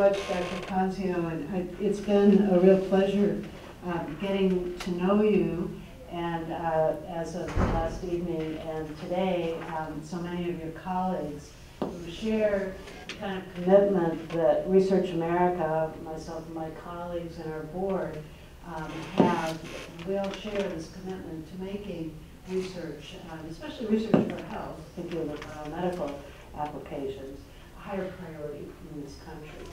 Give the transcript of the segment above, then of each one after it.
much, Dr. Concio, and I- it's been a real pleasure um, getting to know you and uh, as of last evening and today, um, so many of your colleagues who share the kind of commitment that Research America, myself and my colleagues and our board um, have. We all share this commitment to making research, um, especially research for health, particularly for medical applications, a higher priority in this country.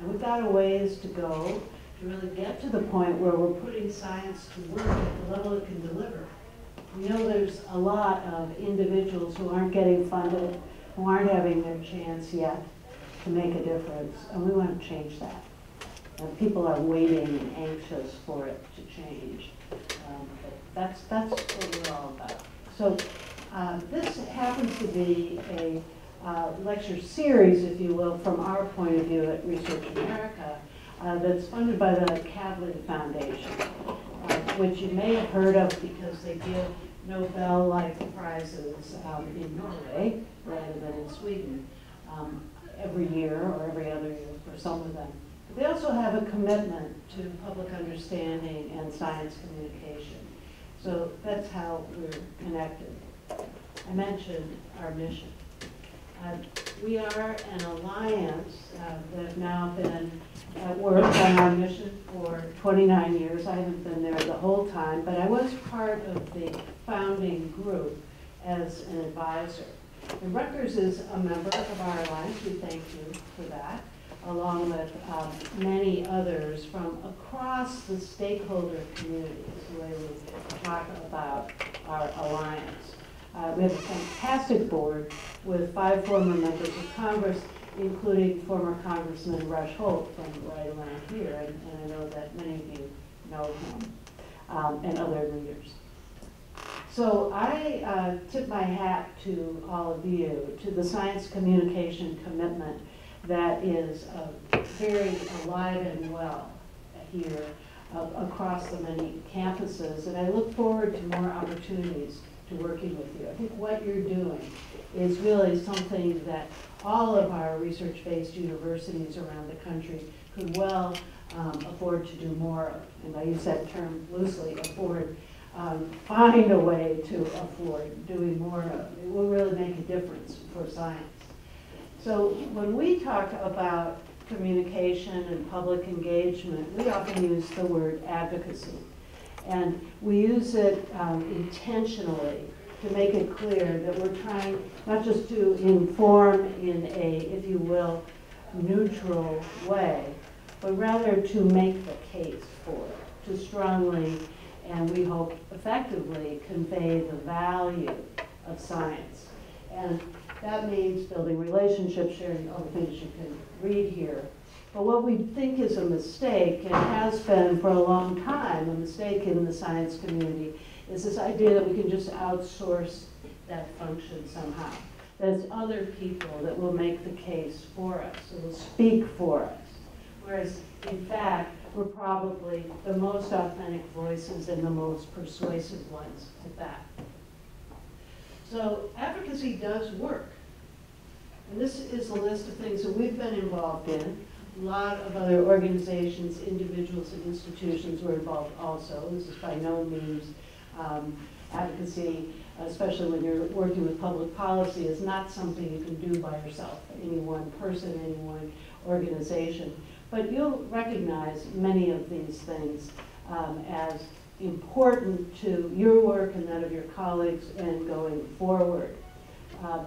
And we've got a ways to go to really get to the point where we're putting science to work at the level it can deliver. We know there's a lot of individuals who aren't getting funded, who aren't having their chance yet to make a difference, and we want to change that. And people are waiting and anxious for it to change. Um, but that's, that's what we're all about. So uh, this happens to be a uh, lecture series, if you will, from our point of view at Research America, uh, that's funded by the Kavli Foundation, uh, which you may have heard of because they give Nobel-like prizes um, in Norway rather than in Sweden um, every year or every other year for some of them. They also have a commitment to public understanding and science communication. So that's how we're connected. I mentioned our mission. Uh, we are an alliance uh, that have now been at work on our mission for 29 years. I haven't been there the whole time, but I was part of the founding group as an advisor. And Rutgers is a member of our alliance. We thank you for that, along with um, many others from across the stakeholder community communities, the way we talk about our alliance. Uh, we have a fantastic board with five former members of Congress, including former Congressman Rush Holt from right around here, and, and I know that many of you know him, um, and other leaders. So I uh, tip my hat to all of you, to the science communication commitment that is uh, very alive and well here uh, across the many campuses, and I look forward to more opportunities to working with you. I think what you're doing is really something that all of our research-based universities around the country could well um, afford to do more of. And I use that term loosely, afford, um, find a way to afford doing more of. It will really make a difference for science. So when we talk about communication and public engagement, we often use the word advocacy. And we use it um, intentionally to make it clear that we're trying not just to inform in a, if you will, neutral way, but rather to make the case for it, to strongly and we hope effectively convey the value of science. And that means building relationships, sharing all the things you can read here. But what we think is a mistake, and has been for a long time, a mistake in the science community, is this idea that we can just outsource that function somehow. That it's other people that will make the case for us, that will speak for us. Whereas, in fact, we're probably the most authentic voices and the most persuasive ones at that. So advocacy does work. And this is a list of things that we've been involved in. Lot of other organizations, individuals, and institutions were involved also. This is by no means um, advocacy, especially when you're working with public policy, is not something you can do by yourself, any one person, any one organization. But you'll recognize many of these things um, as important to your work and that of your colleagues and going forward. Um,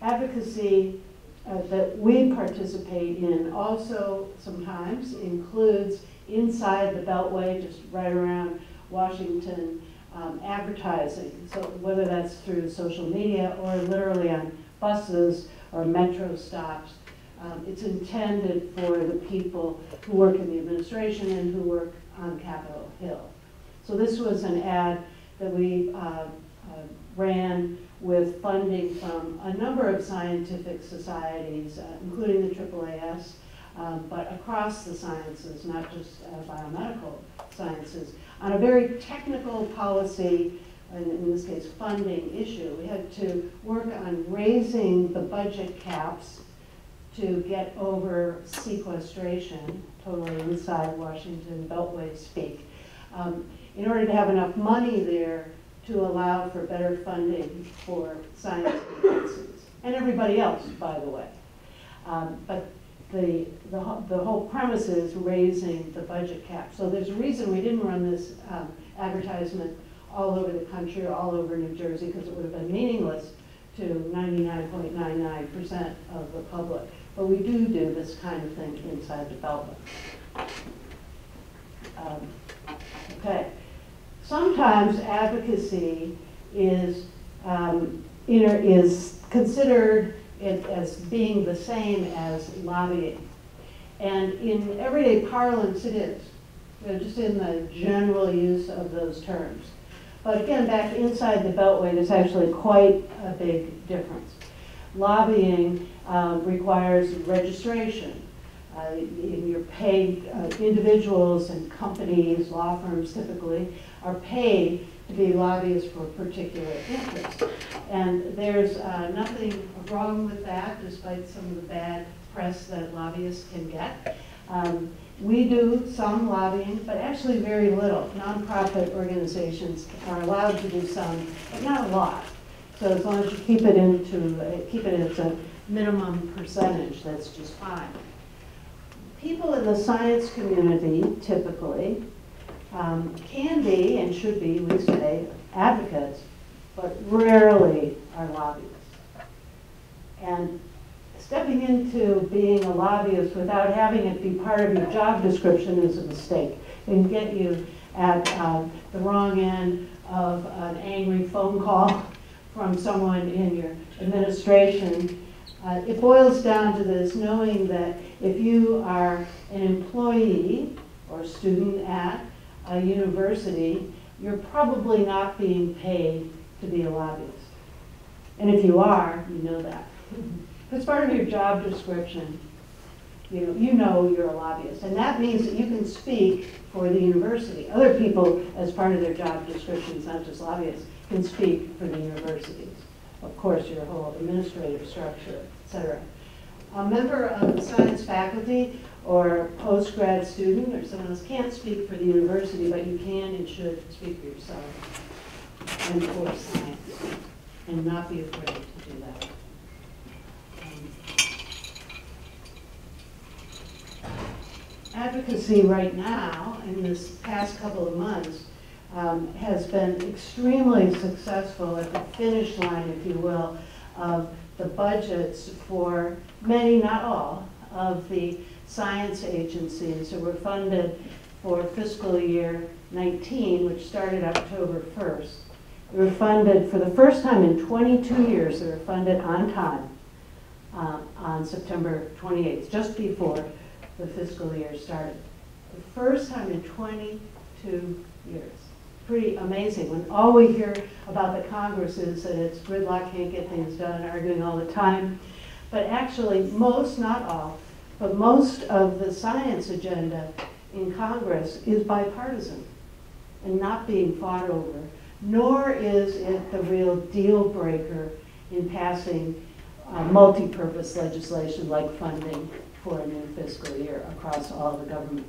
advocacy uh, that we participate in also sometimes includes inside the Beltway, just right around Washington, um, advertising. So whether that's through social media or literally on buses or metro stops, um, it's intended for the people who work in the administration and who work on Capitol Hill. So this was an ad that we uh, uh, ran with funding from a number of scientific societies, uh, including the AAAS, um, but across the sciences, not just uh, biomedical sciences, on a very technical policy, and in this case funding issue. We had to work on raising the budget caps to get over sequestration, totally inside Washington Beltway speak, um, in order to have enough money there to allow for better funding for science agencies, and everybody else, by the way. Um, But the, the, the whole premise is raising the budget cap. So there's a reason we didn't run this um, advertisement all over the country or all over New Jersey, because it would have been meaningless to 99.99% of the public. But we do do this kind of thing inside the. Um, Okay. Sometimes advocacy is, um, you know, is considered as being the same as lobbying. And in everyday parlance, it is, you know, just in the general use of those terms. But again, back inside the Beltway, there's actually quite a big difference. Lobbying um, requires registration. Uh, You're paid, uh, individuals and companies, law firms typically, are paid to be lobbyists for particular interests. And there's uh, nothing wrong with that, despite some of the bad press that lobbyists can get. Um, We do some lobbying, but actually very little. Nonprofit organizations are allowed to do some, but not a lot. So as long as you keep it into, keep it at a minimum percentage, that's just fine. People in the science community typically um, can be and should be, we say, advocates, but rarely are lobbyists. And stepping into being a lobbyist without having it be part of your job description is a mistake. and get you at um, the wrong end of an angry phone call from someone in your administration. Uh, it boils down to this knowing that if you are an employee or student at a university, you're probably not being paid to be a lobbyist. And if you are, you know that. It's part of your job description, you know, you know you're a lobbyist. And that means that you can speak for the university. Other people, as part of their job descriptions, not just lobbyists, can speak for the universities. Of course, your whole administrative structure, et cetera. A member of the science faculty or post-grad student or someone else can't speak for the university, but you can and should speak for yourself and for science, and not be afraid to do that. Advocacy right now, in this past couple of months, um, has been extremely successful at the finish line, if you will, of the budgets for many, not all, of the science agencies that were funded for fiscal year 19, which started October 1st. They were funded for the first time in 22 years, they were funded on time uh, on September 28th, just before the fiscal year started. The first time in 22 years. Pretty amazing, when all we hear about the Congress is that it's gridlock, can't get things done, arguing all the time. But actually, most, not all, but most of the science agenda in Congress is bipartisan and not being fought over, nor is it the real deal breaker in passing uh, multi-purpose legislation like funding for a new fiscal year across all the government.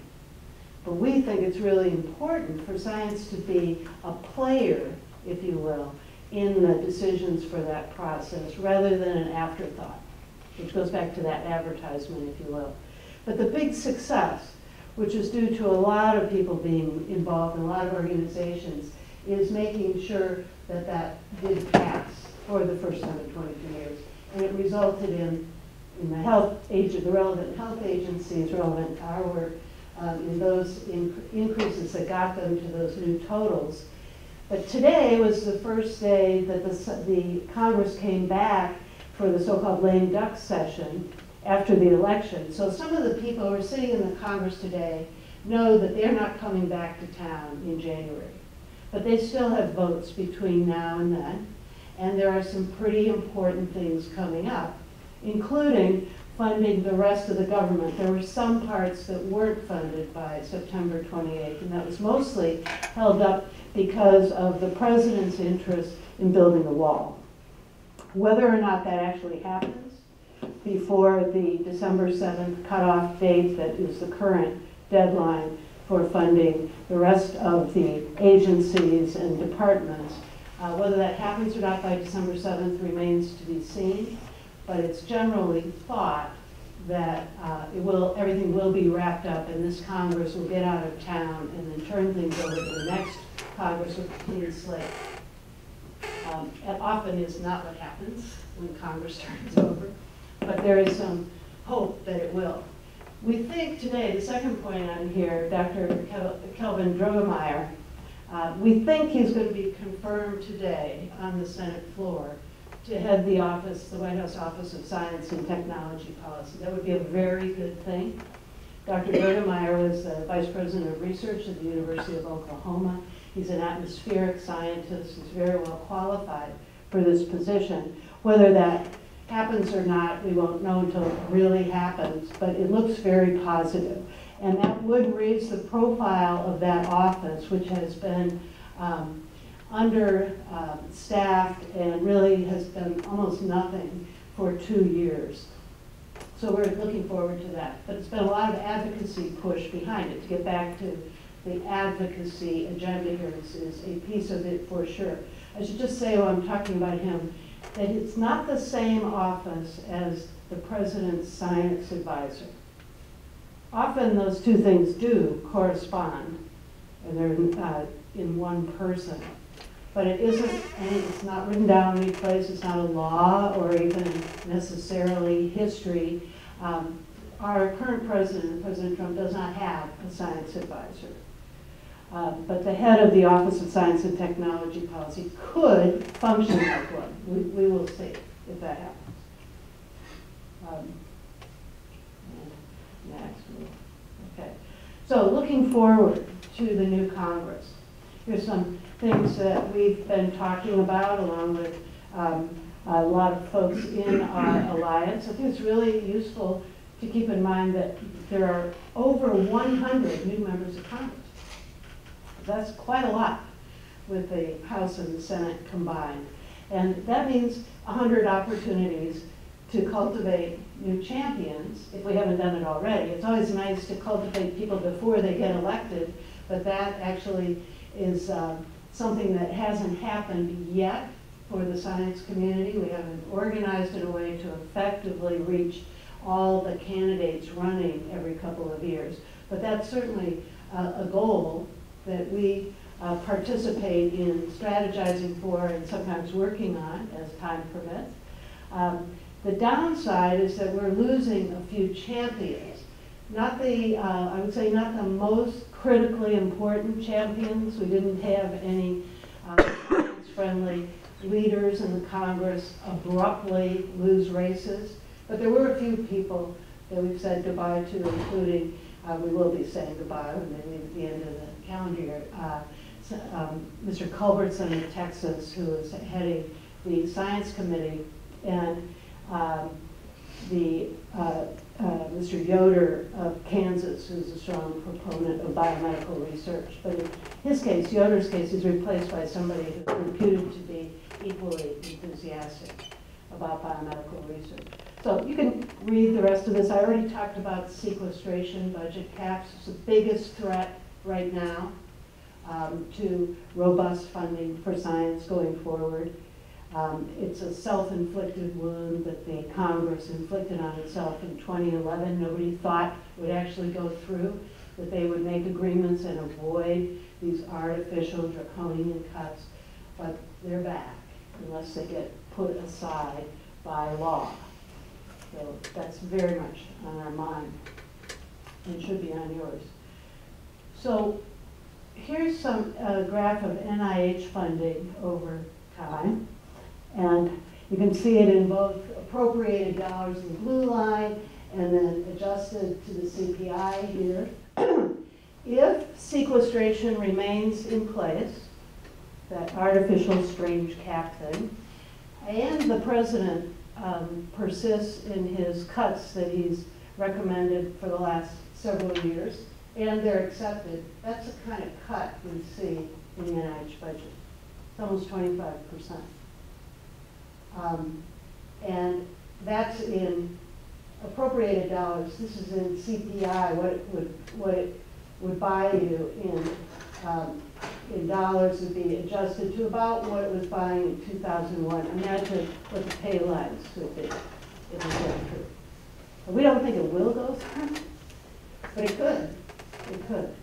But we think it's really important for science to be a player, if you will, in the decisions for that process rather than an afterthought, which goes back to that advertisement, if you will. But the big success, which is due to a lot of people being involved in a lot of organizations, is making sure that that did pass for the first time in 22 years. And it resulted in in the health agent, the relevant health agencies, relevant to our work, um, in those in- increases that got them to those new totals. But today was the first day that the, the Congress came back for the so-called lame duck session after the election. So some of the people who are sitting in the Congress today know that they're not coming back to town in January. But they still have votes between now and then. And there are some pretty important things coming up including funding the rest of the government. There were some parts that weren't funded by September 28th, and that was mostly held up because of the president's interest in building a wall. Whether or not that actually happens, before the December 7th cutoff date that is the current deadline for funding the rest of the agencies and departments. Uh, Whether that happens or not by December 7th remains to be seen, but it's generally thought that uh, it will, everything will be wrapped up and this Congress will get out of town and then turn things over to the next Congress with a clean slate. Um, That often is not what happens when Congress turns over, but there is some hope that it will. We think today, the second point on here, Dr. Kel- Kelvin Droegemeier, uh, we think he's going to be confirmed today on the Senate floor to head the office, the White House Office of Science and Technology Policy. That would be a very good thing. Dr. Droegemeier was the Vice President of Research at the University of Oklahoma. He's an atmospheric scientist, he's very well qualified for this position. Whether that happens or not, we won't know until it really happens, but it looks very positive. And that would raise the profile of that office, which has been um, understaffed and really has done almost nothing for two years. So we're looking forward to that. But it's been a lot of advocacy push behind it to get back to the advocacy agenda here is, is a piece of it for sure. I should just say while I'm talking about him, that it's not the same office as the president's science advisor. Often those two things do correspond, and they're uh, in one person. But it isn't, it's not written down any place, it's not a law or even necessarily history. Um, Our current president, President Trump, does not have a science advisor. Uh, But the head of the Office of Science and Technology Policy could function like one. We, we will see if that happens. Um, Next, okay. So looking forward to the new Congress. Here's some things that we've been talking about along with um, a lot of folks in our alliance. I think it's really useful to keep in mind that there are over 100 new members of Congress. That's quite a lot with the House and the Senate combined. And that means 100 opportunities to cultivate new champions, if we haven't done it already. It's always nice to cultivate people before they get elected, but that actually is uh, something that hasn't happened yet for the science community. We haven't organized in a way to effectively reach all the candidates running every couple of years. But that's certainly uh, a goal that we uh, participate in strategizing for and sometimes working on as time permits. Um, the downside is that we're losing a few champions. Not the, uh, I would say not the most critically important champions. We didn't have any uh, friendly leaders in the Congress abruptly lose races. But there were a few people that we've said goodbye to, including, uh, we will be saying goodbye maybe at the end of the Uh, um, Mr. Culberson of Texas, who is heading the Science Committee, and um, the uh, uh, Mr. Yoder of Kansas, who's a strong proponent of biomedical research. But in his case, Yoder's case, is replaced by somebody who's reputed to be equally enthusiastic about biomedical research. So you can read the rest of this. I already talked about sequestration, budget caps. It's the biggest threat right now um, to robust funding for science going forward. Um, It's a self-inflicted wound that the Congress inflicted on itself in 2011. Nobody thought would actually go through, that they would make agreements and avoid these artificial draconian cuts, but they're back unless they get put aside by law. So that's very much on our mind and should be on yours. So here's some uh, graph of NIH funding over time. And you can see it in both appropriated dollars in the blue line and then adjusted to the CPI here. if sequestration remains in place, that artificial strange cap thing, and the president um, persists in his cuts that he's recommended for the last several years, and they're accepted, that's the kind of cut we see in the NIH budget. It's almost 25 percent. Um, And that's in appropriated dollars, this is in CPI, what it would, what it would buy you in, um, in dollars would be adjusted to about what it was buying in 2001. Imagine what the pay lines would be if it went through. We don't think it will go through, but it could, it could.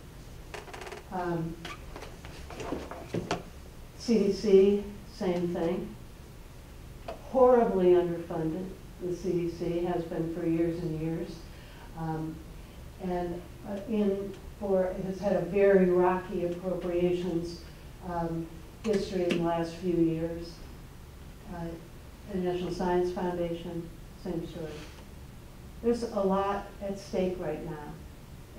Um, CDC, same thing. Horribly underfunded, the CDC has been for years and years. Um, And uh, in, for, it has had a very rocky appropriations um, history in the last few years. Uh, The National Science Foundation, same story. There's a lot at stake right now,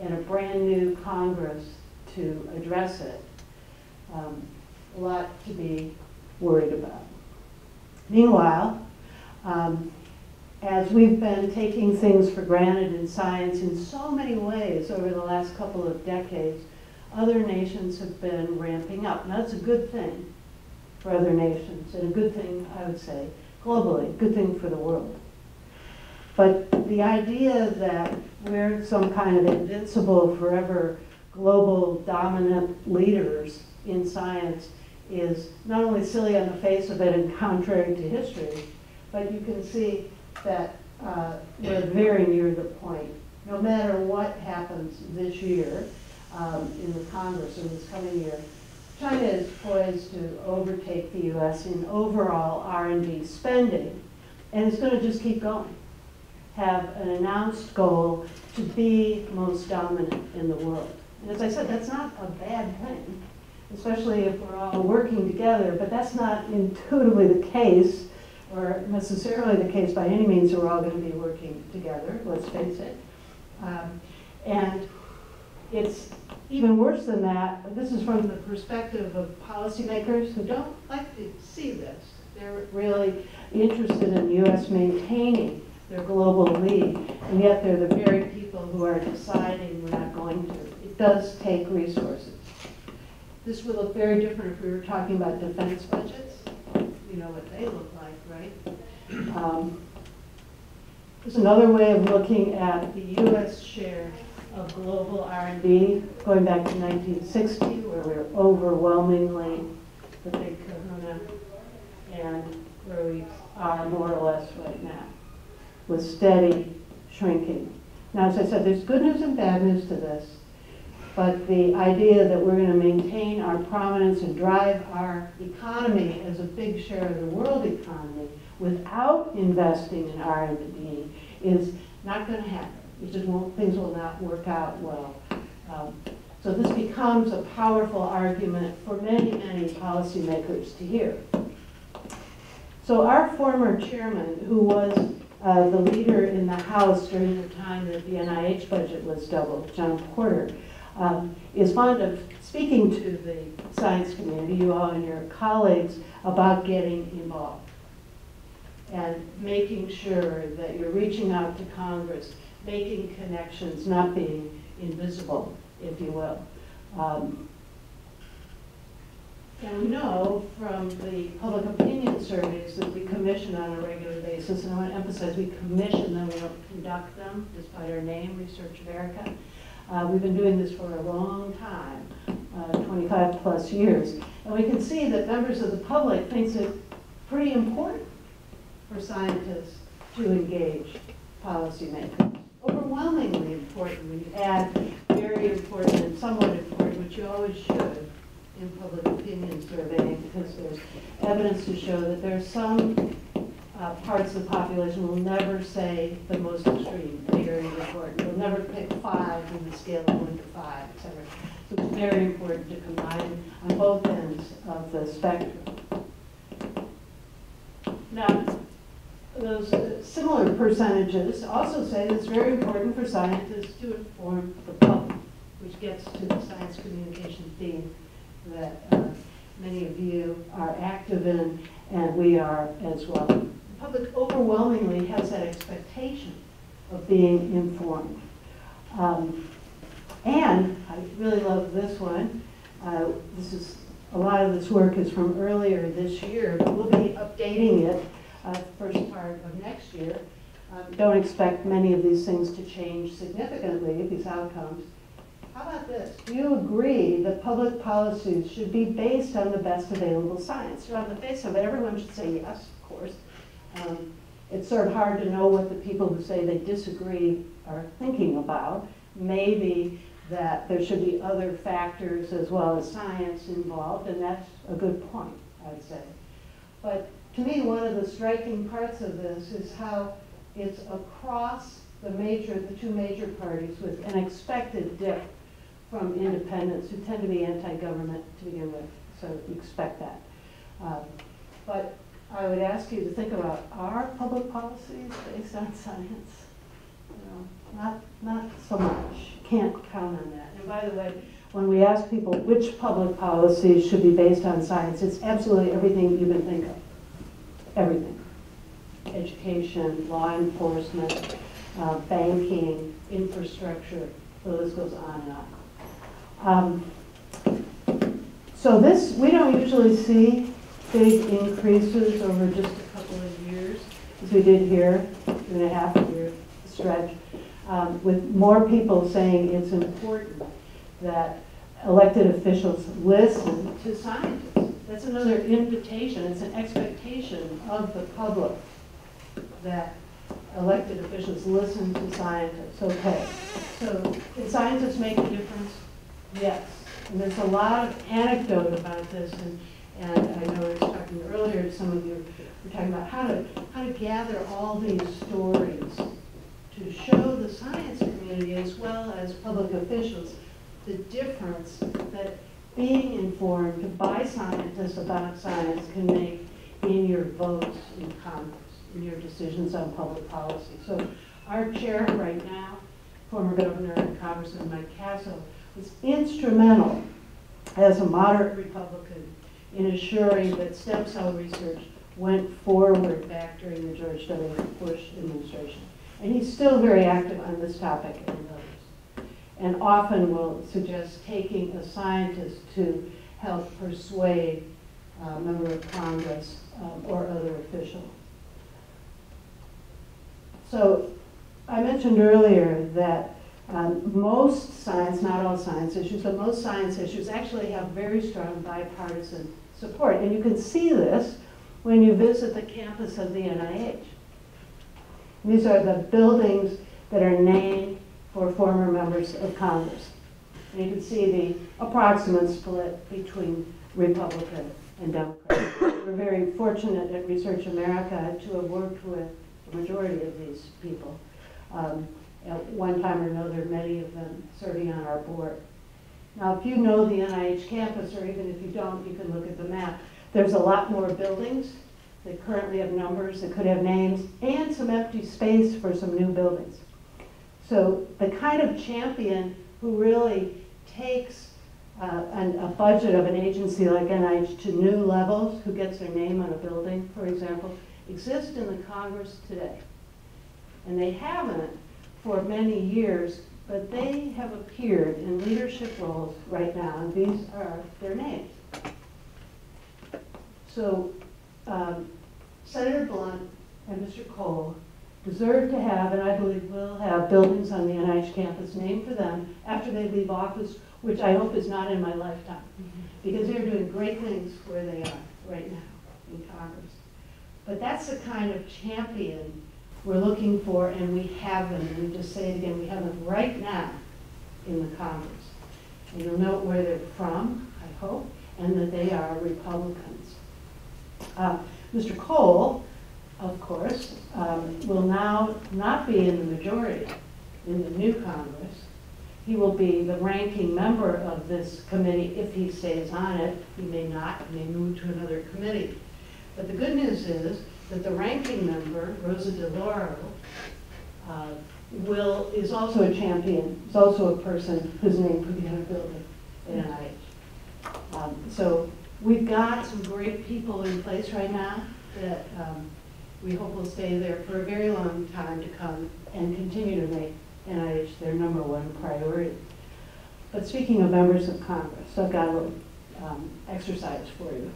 and a brand-new Congress to address it. Um, A lot to be worried about. Meanwhile, um, as we've been taking things for granted in science in so many ways over the last couple of decades, other nations have been ramping up. Now, that's a good thing for other nations, and a good thing, I would say, globally, good thing for the world. But the idea that we're some kind of invincible, forever global dominant leaders in science is not only silly on the face of it and contrary to history, but you can see that uh, we're very near the point. No matter what happens this year um, in the Congress in this coming year, China is poised to overtake the U.S. in overall R&D spending, and it's going to just keep going. Have an announced goal to be most dominant in the world. And as I said, that's not a bad thing, especially if we're all working together, but that's not intuitively the case or necessarily the case by any means we're all going to be working together, let's face it. Um, and it's even worse than that, this is from the perspective of policymakers who don't like to see this. They're really interested in U.S. maintaining their global lead, and yet they're the very people who are deciding we're not going to. It does take resources. This would look very different if we were talking about defense budgets. You know what they look like, right? Um, There's another way of looking at the U.S. share of global R&D going back to 1960, where we we're overwhelmingly the big kahuna, and where we are more or less right now, with steady shrinking. Now, as I said, there's good news and bad news to this, but the idea that we're going to maintain our prominence and drive our economy as a big share of the world economy without investing in R&D is not going to happen. It just won't, things will not work out well. Um, so this becomes a powerful argument for many, many policymakers to hear. So our former chairman, who was uh, the leader in the House during the time that the NIH budget was doubled, John Porter, um, is fond of speaking to the science community, you all and your colleagues, about getting involved and making sure that you're reaching out to Congress, making connections, not being invisible, if you will. Um, and we know from the public opinion surveys that we commission on a regular basis, and I want to emphasize we commission them, we don't conduct them, despite our name, Research America. Uh, we've been doing this for a long time, uh, 25 plus years. And we can see that members of the public thinks it pretty important for scientists to engage policymakers. Overwhelmingly important. We add very important and somewhat important, which you always should in public opinion surveying, because there's evidence to show that there are some uh, parts of the population will never say the most extreme, very important. They'll never pick five in the scale of one to five, et cetera. So it's very important to combine on both ends of the spectrum. Now, those uh, similar percentages also say that it's very important for scientists to inform the public, which gets to the science communication theme that uh, many of you are active in, and we are as well. The public overwhelmingly has that expectation of being informed. Um, and I really love this one. Uh, this is a lot of this work is from earlier this year, but we'll be updating it uh, first part of next year. Um, Don't expect many of these things to change significantly, these outcomes. How about this? Do you agree that public policies should be based on the best available science? On the face of it, everyone should say yes, of course. Um, It's sort of hard to know what the people who say they disagree are thinking about. Maybe that there should be other factors as well as science involved, and that's a good point, I'd say. But to me, one of the striking parts of this is how it's across the major, the two major parties with an expected dip from independents who tend to be anti-government to begin with, so you expect that. Um, But I would ask you to think about, are public policies based on science? You know, Not, not so much, can't count on that. And by the way, when we ask people which public policies should be based on science, it's absolutely everything you can think of, everything. Education, law enforcement, uh, banking, infrastructure, the list goes on and on. Um, So this, we don't usually see big increases over just a couple of years, as we did here, two and a half year stretch, um, with more people saying it's important that elected officials listen to scientists. That's another invitation, it's an expectation of the public that elected officials listen to scientists. Okay, so can scientists make a difference? Yes. And there's a lot of anecdote about this, and, and I know I was talking earlier to some of you, we're talking about how to, how to gather all these stories to show the science community as well as public officials the difference that being informed by scientists about science can make in your votes in Congress, in your decisions on public policy. So our chair right now, former Governor and Congressman Mike Castle, was instrumental as a moderate Republican in assuring that stem cell research went forward back during the George W. Bush administration. And he's still very active on this topic and others. And often will suggest taking a scientist to help persuade a member of Congress um, or other official. So I mentioned earlier that um, most science, not all science issues, but most science issues actually have very strong bipartisan support. And you can see this when you visit the campus of the NIH. These are the buildings that are named for former members of Congress. And you can see the approximate split between Republican and Democrat. We're very fortunate at Research America to have worked with the majority of these people. Um, at one time or another, many of them serving on our board. Now, if you know the NIH campus, or even if you don't, you can look at the map. There's a lot more buildings that currently have numbers, that could have names, and some empty space for some new buildings. So the kind of champion who really takes uh, an, a budget of an agency like NIH to new levels, who gets their name on a building, for example, exist in the Congress today. And they haven't for many years, but they have appeared in leadership roles right now, and these are their names. So um, Senator Blunt and Mr. Cole deserve to have, and I believe will have, buildings on the NIH campus named for them after they leave office, which I hope is not in my lifetime, because they're doing great things where they are right now in Congress. But that's the kind of champion we're looking for, and we have them, and just say it again, we have them right now in the Congress. And you'll note where they're from, I hope, and that they are Republicans. Uh, Mr. Cole, of course, um, will now not be in the majority in the new Congress. He will be the ranking member of this committee if he stays on it. He may not, he may move to another committee. But the good news is that the ranking member, Rosa DeLauro, uh, will, is also a champion, is also a person whose name could be on a building at NIH. Um, so we've got some great people in place right now that um, we hope will stay there for a very long time to come and continue to make NIH their number one priority. But speaking of members of Congress, I've got a little um, exercise for you.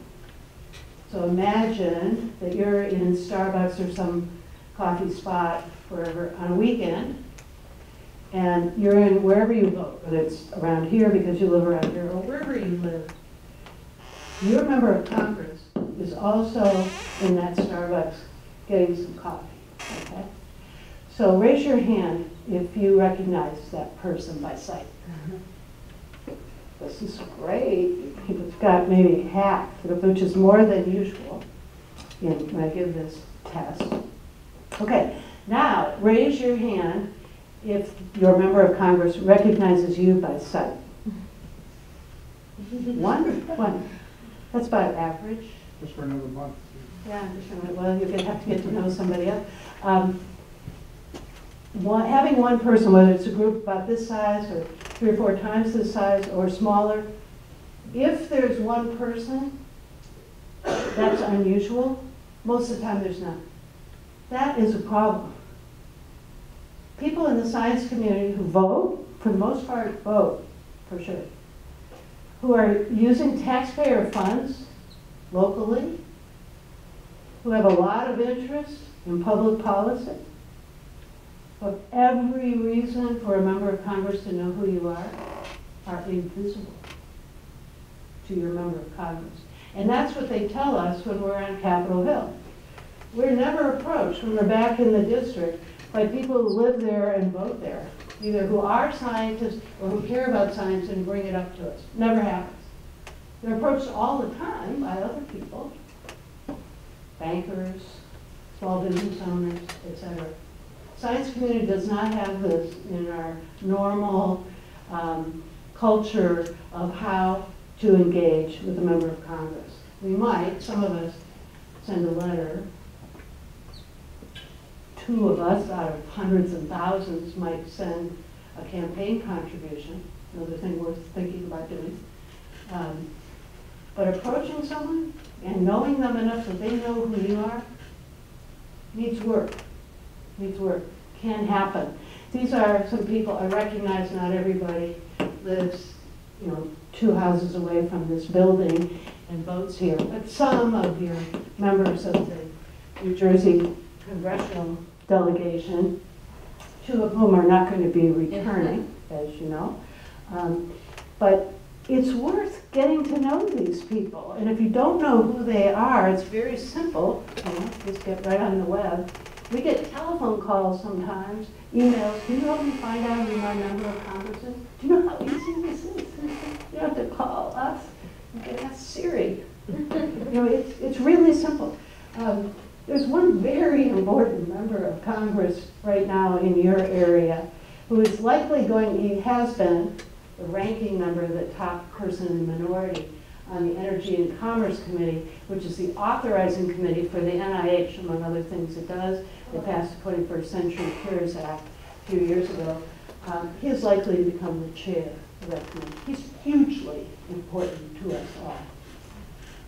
So imagine that you're in Starbucks or some coffee spot wherever, on a weekend, and you're in wherever you vote, whether it's around here because you live around here, or wherever you live, your member of Congress is also in that Starbucks getting some coffee, okay? So raise your hand if you recognize that person by sight. This is great. You've got maybe half, which is more than usual in, when I give this test. Okay, now raise your hand if your member of Congress recognizes you by sight. One, one. That's about average. Just for another month. Yeah, well, you're have to get to know somebody else. Um, one, having one person, whether it's a group about this size or three or four times this size or smaller, if there's one person, that's unusual. Most of the time, there's not. That is a problem. People in the science community who vote, for the most part, vote, for sure, who are using taxpayer funds locally, who have a lot of interest in public policy, of every reason for a member of Congress to know who you are, are invisible to your member of Congress. And that's what they tell us when we're on Capitol Hill. We're never approached when we're back in the district by people who live there and vote there, either who are scientists or who care about science and bring it up to us. Never happens. They're approached all the time by other people, bankers, small business owners, etc. The science community does not have this in our normal um, culture of how to engage with a member of Congress. We might, some of us, send a letter. Two of us out of hundreds and thousands might send a campaign contribution, another thing worth thinking about doing. Um, but approaching someone and knowing them enough that they know who you are needs work. Needs work. Can happen. These are some people, I recognize not everybody lives, you know, two houses away from this building and votes here, but some of your members of the New Jersey congressional delegation, two of whom are not going to be returning, as you know. Um, but it's worth getting to know these people. And if you don't know who they are, it's very simple. You know, just get right on the web. We get telephone calls sometimes, emails. Can you help me find out who my member of Congress is? Do you know how easy this is? You don't have to call us. Okay, that's Siri. you know, it's, it's really simple. Um, there's one very important member of Congress right now in your area who is likely going, he has been, the ranking member, the top person in the minority on the Energy and Commerce Committee, which is the authorizing committee for the NIH, among other things it does. The 21st Century Cures Act a few years ago. Um, he is likely to become the chair of that committee. He's hugely important to us all,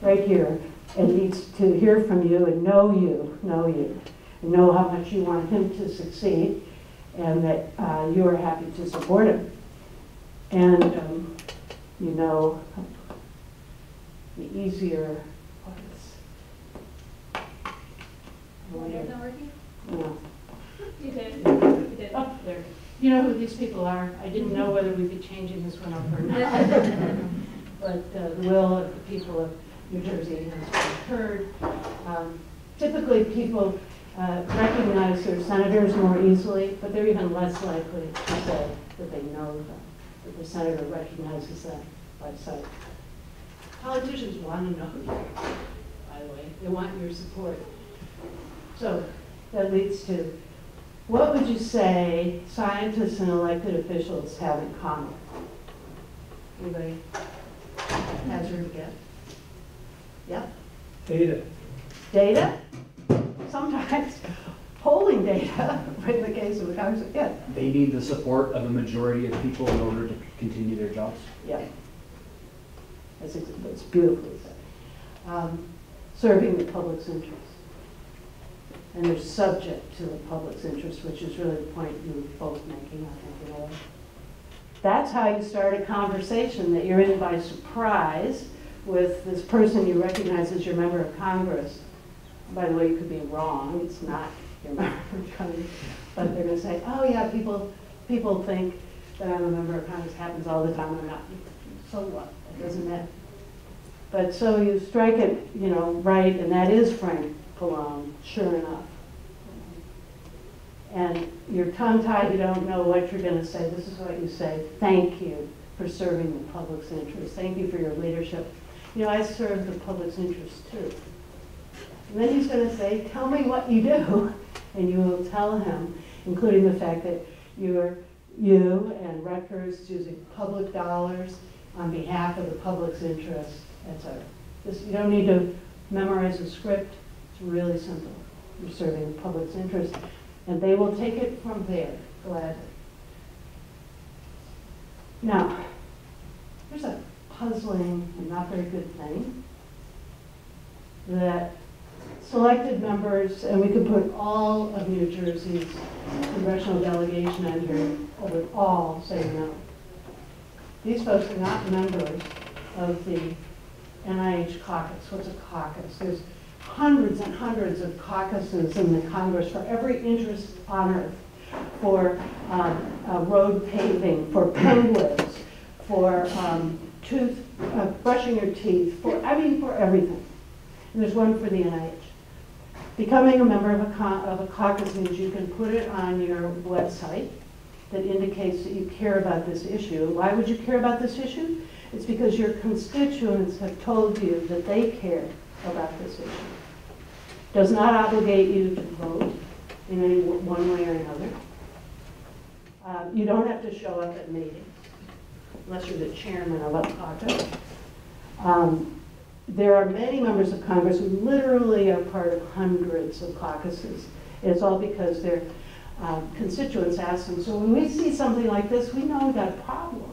right here, and needs to hear from you and know you, know you, and know how much you want him to succeed, and that uh, you are happy to support him. And um, you know, the easier not working? No. You did, you did. Oh, there. You know who these people are? I didn't know whether we'd be changing this one up or not. But uh, the will of the people of New Jersey has been heard. Um, Typically, people uh, recognize their senators more easily, but they're even less likely to say that they know them, that the senator recognizes them by sight. Politicians want to know you, by the way. They want your support. So that leads to, what would you say scientists and elected officials have in common? Anybody hazard a guess? Yep. Data. Data? Sometimes polling data, in the case of the Congress, yeah, They need the support of a majority of people in order to continue their jobs. yeah. That's, that's beautifully said. Um, Serving the public's interest. And they're subject to the public's interest, which is really the point you were both making, I think, in a way. That's how you start a conversation, that you're in by surprise with this person you recognize as your member of Congress. By the way, you could be wrong, it's not your member of Congress, but they're gonna say, oh yeah, people, people think that I'm a member of Congress, happens all the time, I'm not. So what? It doesn't matter. But so you strike it, you know, right, and that is Frank Pallone, sure enough. And you're tongue-tied, you don't know what you're gonna say, this is what you say, thank you for serving the public's interest, thank you for your leadership. You know, I serve the public's interest too. And then he's gonna say, tell me what you do, and you will tell him, including the fact that you're, you and Rutgers using public dollars on behalf of the public's interest, et cetera. This, you don't need to memorize a script, it's really simple. You're serving the public's interest, and they will take it from there gladly. Now, here's a puzzling and not very good thing that selected members, and we could put all of New Jersey's congressional delegation on here, would all say no. These folks are not members of the NIH caucus. What's a caucus? There's hundreds and hundreds of caucuses in the Congress for every interest on earth, for um, uh, road paving, for penguins, for um, tooth, uh, brushing your teeth, for, I mean, for everything. And there's one for the NIH. Becoming a member of a, of a caucus means you can put it on your website that indicates that you care about this issue. Why would you care about this issue? It's because your constituents have told you that they care about this issue. Does not obligate you to vote in any one way or another. Um, You don't have to show up at meetings unless you're the chairman of a caucus. Um, There are many members of Congress who literally are part of hundreds of caucuses. It's all because their um, constituents ask them. So when we see something like this, we know we've got a problem.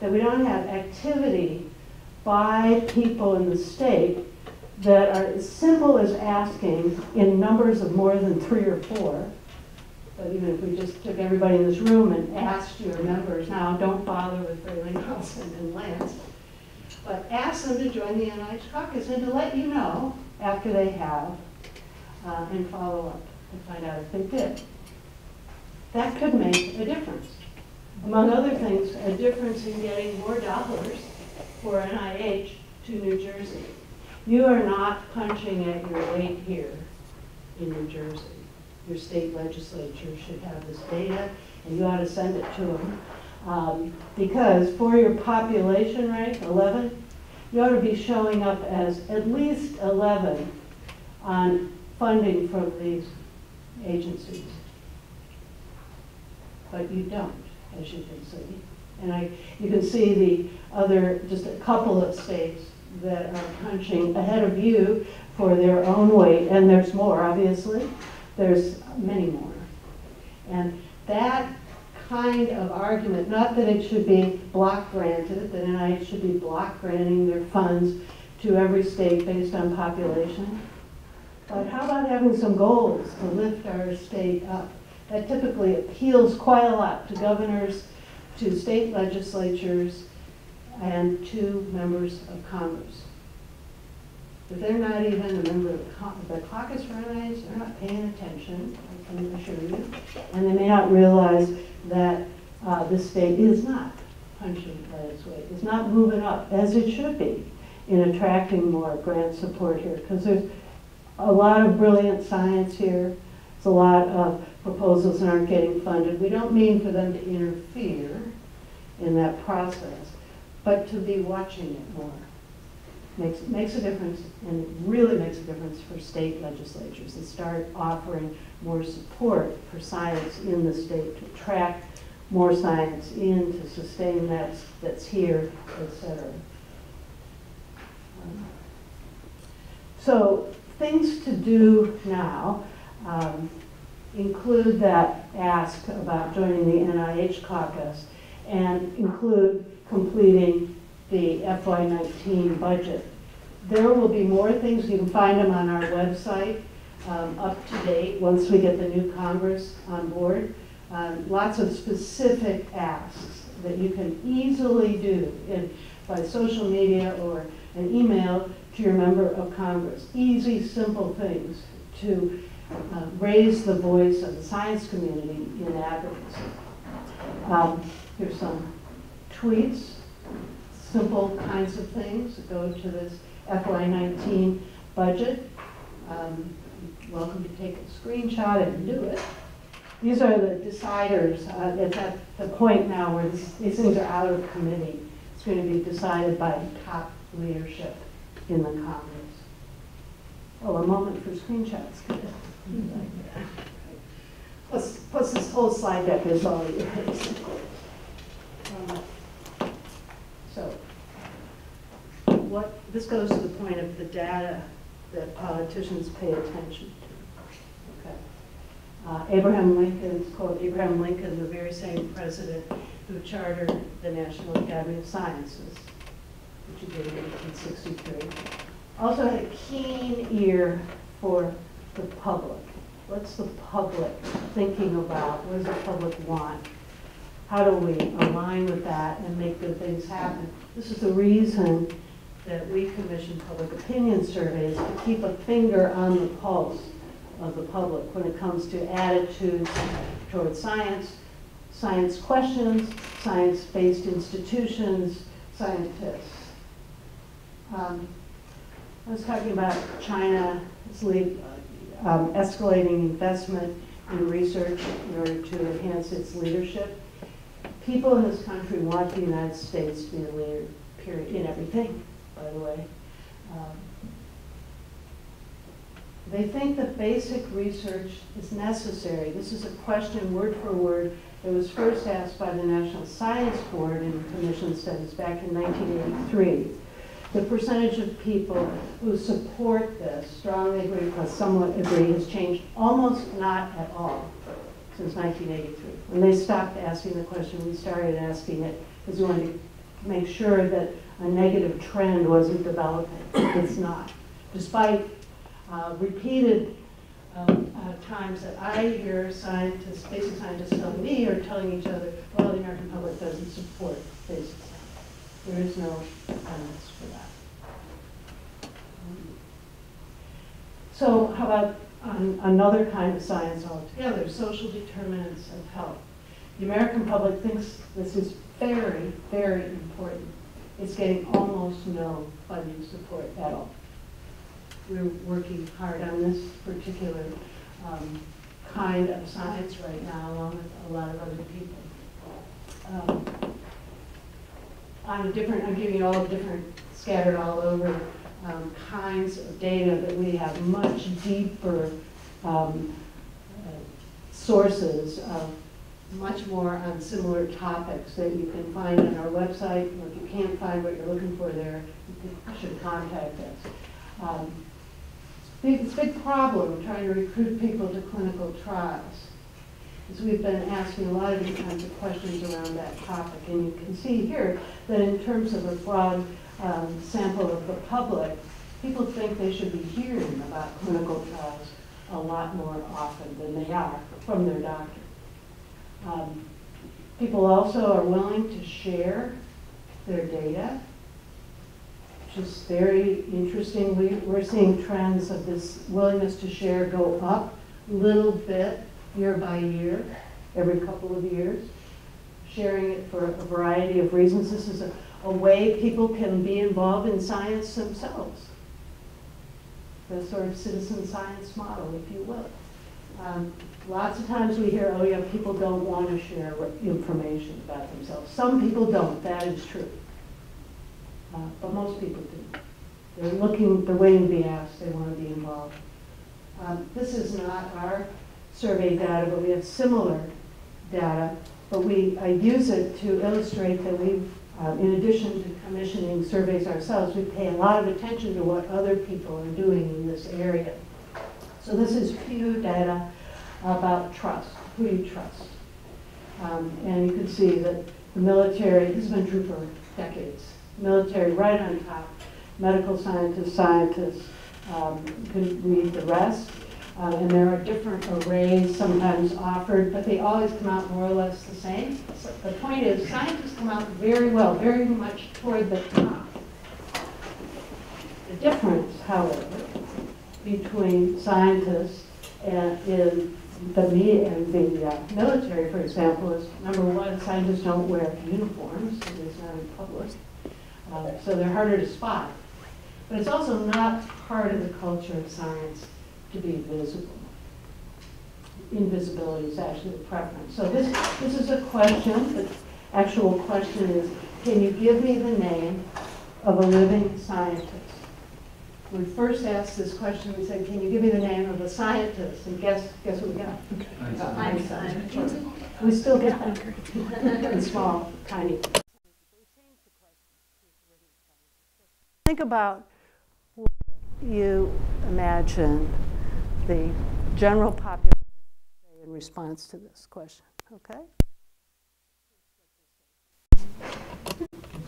That we don't have activity by people in the state that are as simple as asking in numbers of more than three or four. But even if we just took everybody in this room and asked your members, now don't bother with Frelinghuysen and Lance, but ask them to join the NIH caucus and to let you know after they have uh, and follow up to find out if they did. That could make a difference. Among other things, a difference in getting more dollars for NIH to New Jersey. You are not punching at your weight here in New Jersey. Your state legislature should have this data, and you ought to send it to them. Um, because for your population rank, 11, you ought to be showing up as at least 11 on funding from these agencies. But you don't, as you can see. And I, you can see the other, just a couple of states that are punching ahead of you for their own weight, and there's more, obviously. There's many more. And that kind of argument, not that it should be block granted, that NIH should be block granting their funds to every state based on population. But how about having some goals to lift our state up? That typically appeals quite a lot to governors, to state legislatures, and two members of Congress. If they're not even a member of the caucus NIH, they're not paying attention, I can assure you. And they may not realize that uh, this state is not punching at its weight, is not moving up as it should be in attracting more grant support here. Because there's a lot of brilliant science here. There's a lot of proposals that aren't getting funded. We don't mean for them to interfere in that process, but to be watching it more. Makes, makes a difference, and it really makes a difference for state legislatures to start offering more support for science in the state, to attract more science in, to sustain that that's here, et cetera. Um, So things to do now um, include that ask about joining the NIH caucus and include completing the FY19 budget. There will be more things, you can find them on our website, um, up to date, once we get the new Congress on board. Um, Lots of specific asks that you can easily do in, by social media or an email to your member of Congress. Easy, simple things to uh, raise the voice of the science community in advocacy. Um, Here's some tweets, simple kinds of things that go to this FY19 budget. Um, Welcome to take a screenshot and do it. These are the deciders. Uh, It's at the point now where this- these things are out of committee. It's going to be decided by top leadership in the Congress. Oh, a moment for screenshots. Good. Plus, plus this whole slide deck is all yours. Um, So, what, this goes to the point of the data that politicians pay attention to. Okay. Uh, Abraham Lincoln, quote, Abraham Lincoln, the very same president who chartered the National Academy of Sciences, which he did in 1863. Also had a keen ear for the public. What's the public thinking about? What does the public want? How do we align with that and make good things happen? This is the reason that we commission public opinion surveys to keep a finger on the pulse of the public when it comes to attitudes towards science, science questions, science-based institutions, scientists. Um, I was talking about China lead- um, escalating investment in research in order to enhance its leadership. People in this country want the United States to be a leader, period, in everything, by the way. Um, They think that basic research is necessary. This is a question, word for word, that was first asked by the National Science Board in Commission Studies back in 1983. The percentage of people who support this, strongly agree plus somewhat agree, has changed almost not at all since 1983. When they stopped asking the question, we started asking it because we wanted to make sure that a negative trend wasn't developing. It's not. Despite uh, repeated um, uh, times that I hear scientists, basic scientists telling me or telling each other, well, the American public doesn't support basic science. There is no evidence for that. So how about another kind of science altogether, social determinants of health? The American public thinks this is very, very important. It's getting almost no funding support at all. We're working hard on this particular um, kind of science right now, along with a lot of other people. Um, On a different, I'm giving you all the different, scattered all over, um, kinds of data that we have much deeper um, uh, sources of much more on similar topics that you can find on our website, if you can't find what you're looking for there, you should contact us. Um, Big, it's a big problem trying to recruit people to clinical trials. Because we've been asking a lot of different kinds of questions around that topic. And you can see here that in terms of a broad um, sample of the public, people think they should be hearing about clinical trials a lot more often than they are from their doctor. Um, People also are willing to share their data which is very interesting. We, we're seeing trends of this willingness to share go up a little bit year by year, every couple of years. Sharing it for a variety of reasons. This is a, a way people can be involved in science themselves. The sort of citizen science model, if you will. Um, lots of times we hear, oh yeah, people don't want to share information about themselves. Some people don't, that is true. Uh, but most people do. They're looking, they're waiting to be asked, they want to be involved. Um, This is not our survey data, but we have similar data, but we, I use it to illustrate that we, uh, in addition to commissioning surveys ourselves, we pay a lot of attention to what other people are doing in this area. So this is Pew data about trust, who you trust. Um, And you can see that the military, this has been true for decades, military right on top, medical scientists, scientists, um, can read the rest. Uh, and there are different arrays sometimes offered, but they always come out more or less the same. So the point is, scientists come out very well, very much toward the top. The difference, however, between scientists And in the the uh, military, for example, is, number one, scientists don't wear uniforms, at least not in public. Uh, So they're harder to spot. But it's also not part of the culture of science to be visible. Invisibility is actually a preference. So this, this is a question, the actual question is, can you give me the name of a living scientist? When we first asked this question, we said, can you give me the name of a scientist? And guess, guess what we got? Einstein. We still get that in small, tiny. Think about what you imagine the general population in response to this question, okay?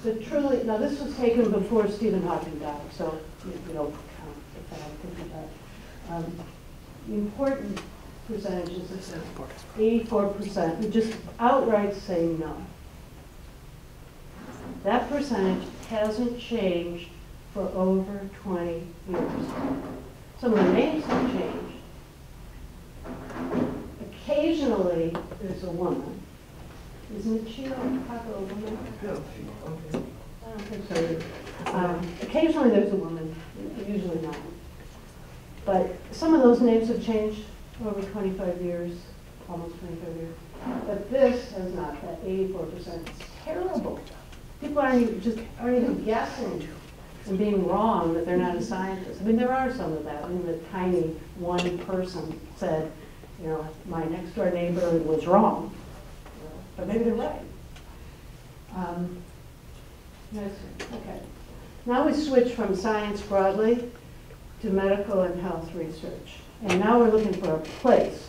The truly, now this was taken before Stephen Hawking died, so you you don't count the fact that, um, the important percentages percent, who just outright say no. That percentage hasn't changed for over 20 years. Some of the names have changed. Occasionally, there's a woman. Isn't Paco a woman? I don't think so either. Um, Occasionally, there's a woman, usually not. But some of those names have changed over 25 years, almost 25 years. But this has not, that 84%. is terrible. People aren't even, just aren't even guessing and being wrong that they're not a scientist. I mean, there are some of that. I mean, the tiny one person said, you know, my next door neighbor was wrong. But maybe they're right. Um, yes, okay. Now we switch from science broadly to medical and health research. And now we're looking for a place.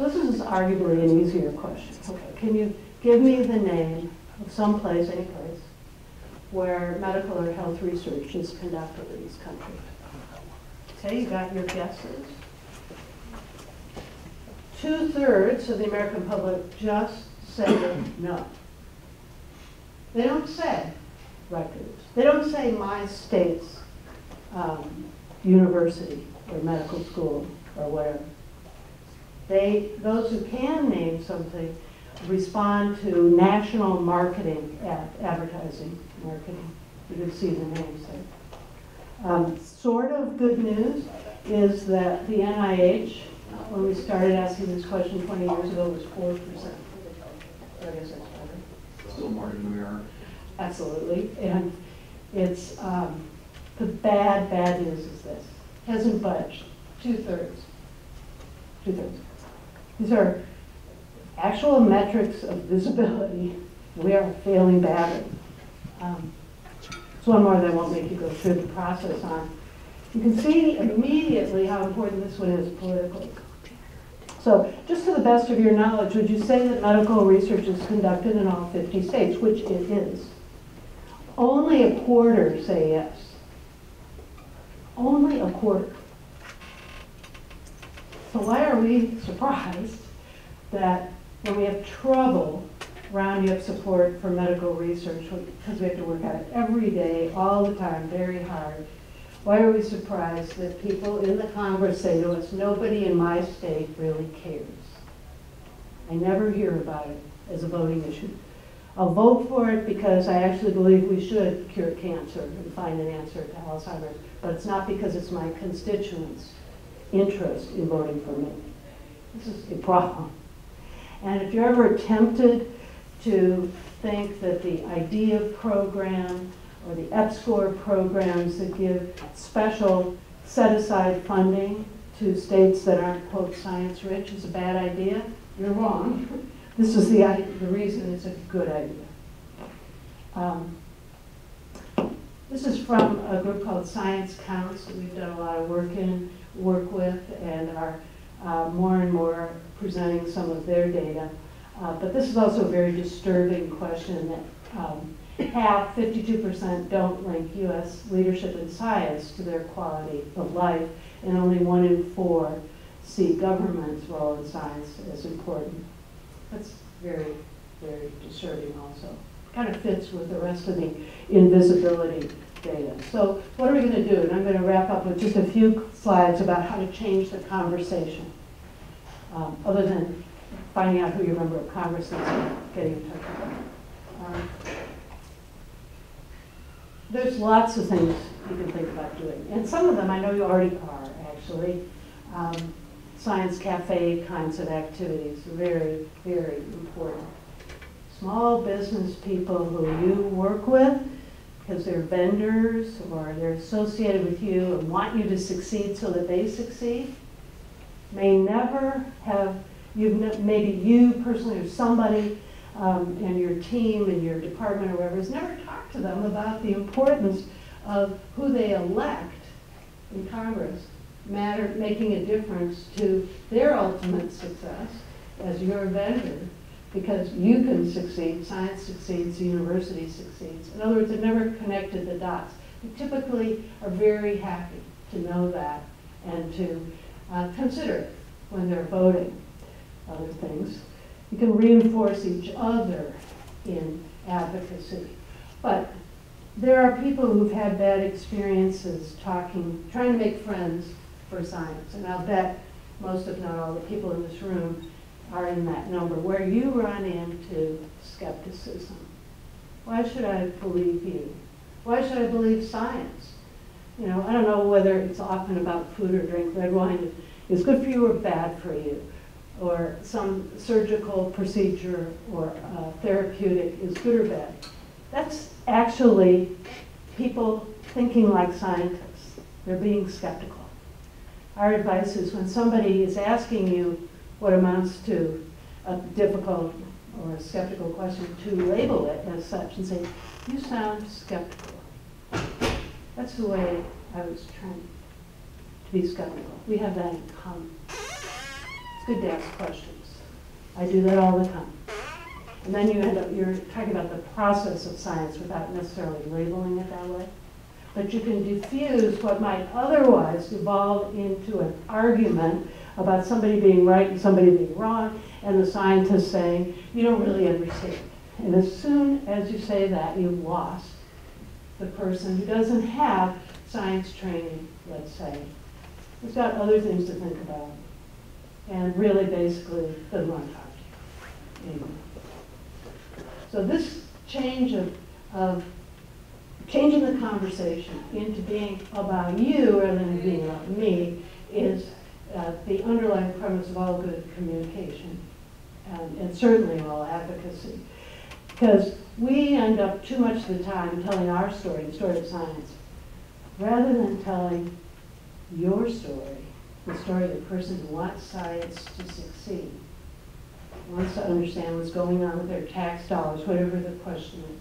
This is arguably an easier question. Okay, can you give me the name of some place, any place, where medical or health research is conducted in this country? Okay, you got your guesses. Two-thirds of the American public just say no. They don't say Rutgers. They don't say my state's um, university or medical school or whatever. They, those who can name something respond to national marketing, ad- advertising, marketing. You can see the names there. Um, Sort of good news is that the NIH, when we started asking this question 20 years ago, it was 4%. So I guess that's better. Still more than we are. Absolutely. And it's, um, the bad, bad news is this. Hasn't budged, two-thirds. Two-thirds. These are actual metrics of visibility. We are failing badly. Um, It's one more that I won't make you go through the process on. You can see immediately how important this one is politically. So, just to the best of your knowledge, would you say that medical research is conducted in all 50 states, which it is? Only a quarter say yes. Only a quarter. So why are we surprised that when we have trouble rounding up support for medical research, because we have to work at it every day, all the time, very hard, why are we surprised that people in the Congress say to us, nobody in my state really cares? I never hear about it as a voting issue. I'll vote for it because I actually believe we should cure cancer and find an answer to Alzheimer's, but it's not because it's my constituents' interest in voting for me. This is a problem. And if you're ever tempted to think that the IDEA of program or the EPSCoR programs that give special set-aside funding to states that aren't, quote, science-rich is a bad idea, you're wrong. This is the, the reason it's a good idea. Um, This is from a group called Science Counts that we've done a lot of work in, work with, and are uh, more and more presenting some of their data. Uh, But this is also a very disturbing question that um, half, 52% don't link U.S. leadership in science to their quality of life, and only one in four see government's role in science as important. That's very, very disturbing also. Kind of fits with the rest of the invisibility data. So what are we going to do? And I'm going to wrap up with just a few slides about how to change the conversation, um, other than finding out who your member of Congress is and getting in touch with them. Um, There's lots of things you can think about doing, and some of them I know you already are, actually. Um, Science cafe kinds of activities, are very, very important. Small business people who you work with, because they're vendors or they're associated with you and want you to succeed so that they succeed, may never have, you've, maybe you personally or somebody um, in your team, in your department or wherever, has never to them about the importance of who they elect in Congress, matter, making a difference to their ultimate success as your vendor, because you can succeed, science succeeds, the university succeeds. In other words, they've never connected the dots. They typically are very happy to know that and to uh, consider when they're voting other things. You can reinforce each other in advocacy. But there are people who've had bad experiences talking, trying to make friends for science. And I'll bet most, if not all, the people in this room are in that number, where you run into skepticism. Why should I believe you? Why should I believe science? You know, I don't know whether it's often about food or drink. Red wine is good for you or bad for you, or some surgical procedure or uh, therapeutic is good or bad. That's actually people thinking like scientists. They're being skeptical. Our advice is when somebody is asking you what amounts to a difficult or a skeptical question, to label it as such and say, you sound skeptical. That's the way I was trained to be skeptical. We have that in common. It's good to ask questions. I do that all the time. And then you end up, you're talking about the process of science without necessarily labeling it that way. But you can diffuse what might otherwise evolve into an argument about somebody being right and somebody being wrong, and the scientist saying, you don't really understand. And as soon as you say that, you've lost the person who doesn't have science training, let's say. Who's got other things to think about. And really basically doesn't want. So this change of, of changing the conversation into being about you rather than being about me is uh, the underlying premise of all good communication and, and certainly all advocacy. Because we end up too much of the time telling our story, the story of science, rather than telling your story, the story of the person who wants science to succeed, wants to understand what's going on with their tax dollars, whatever the question is.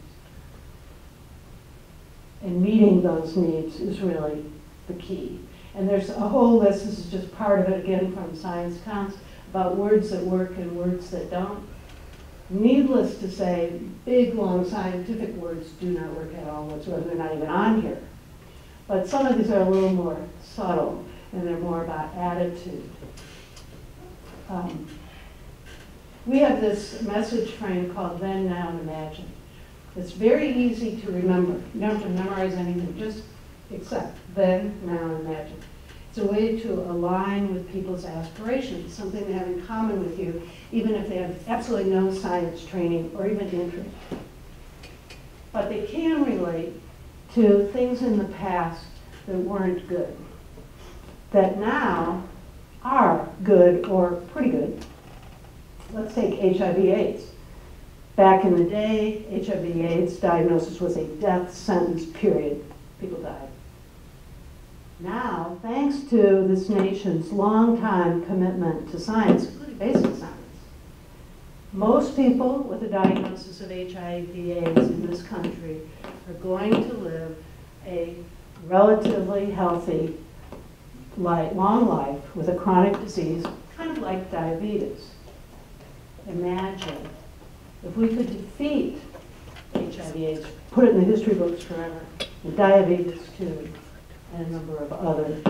And meeting those needs is really the key. And there's a whole list, this is just part of it again from Science Counts, about words that work and words that don't. Needless to say, big, long scientific words do not work at all whatsoever. They're not even on here. But some of these are a little more subtle, and they're more about attitude. Um, we have this message frame called Then, Now, and Imagine. It's very easy to remember. You don't have to memorize anything, just accept then, now, and imagine. It's a way to align with people's aspirations, something they have in common with you, even if they have absolutely no science training or even interest. But they can relate to things in the past that weren't good, that now are good or pretty good. Let's take HIV AIDS. Back in the day, HIV AIDS diagnosis was a death sentence, period. People died. Now, thanks to this nation's long-time commitment to science, including basic science, most people with a diagnosis of HIV AIDS in this country are going to live a relatively healthy, long life with a chronic disease, kind of like diabetes. Imagine if we could defeat HIV AIDS, put it in the history books forever, and diabetes too, and a number of other